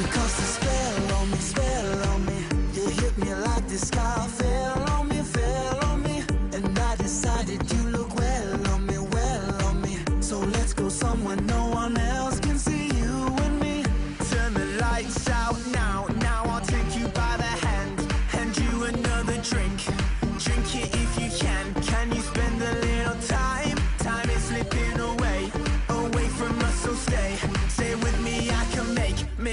You spell on me, spell on me. You hit me like the sky fell on me, fell on me. And I decided you look well on me, well on me. So let's go somewhere no one else can see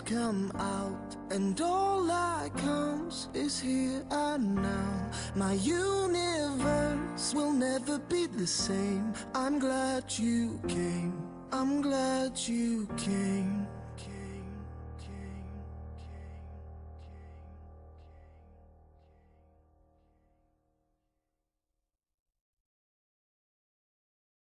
come out And all that counts is here and now. My universe will never be the same. I'm glad you came. I'm glad you came